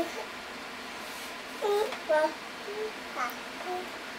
Mm, well, mm, ah, mm.